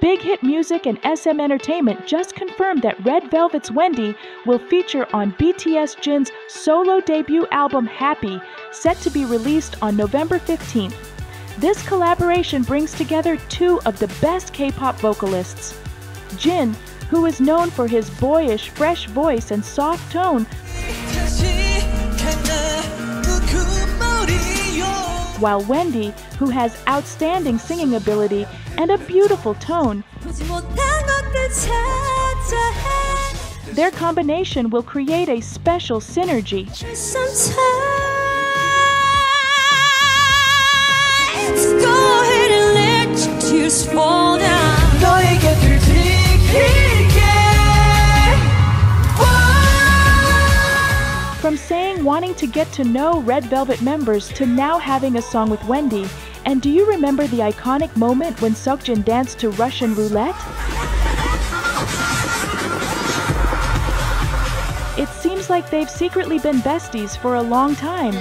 Big Hit Music and SM Entertainment just confirmed that Red Velvet's Wendy will feature on BTS Jin's solo debut album Happy, set to be released on November 15th. This collaboration brings together two of the best K pop vocalists. Jin, who is known for his boyish, fresh voice and soft tone, while Wendy, who has outstanding singing ability and a beautiful tone, their combination will create a special synergy. From saying wanting to get to know Red Velvet members to now having a song with Wendy, and do you remember the iconic moment when Seokjin danced to Russian roulette? It seems like they've secretly been besties for a long time.